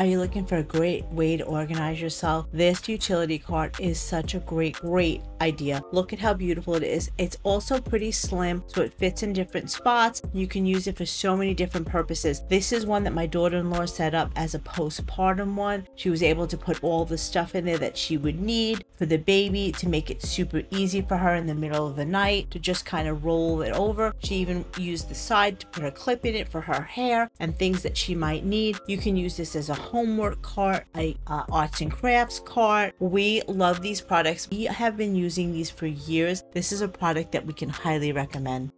Are you looking for a great way to organize yourself? This utility cart is such a great, great idea. Look at how beautiful it is. It's also pretty slim, so it fits in different spots. You can use it for so many different purposes. This is one that my daughter-in-law set up as a postpartum one. She was able to put all the stuff in there that she would need for the baby to make it super easy for her in the middle of the night to just kind of roll it over. She even used the side to put a clip in it for her hair and things that she might need. You can use this as a homework cart, a uh, arts and crafts cart. We love these products. We have been using these for years. This is a product that we can highly recommend.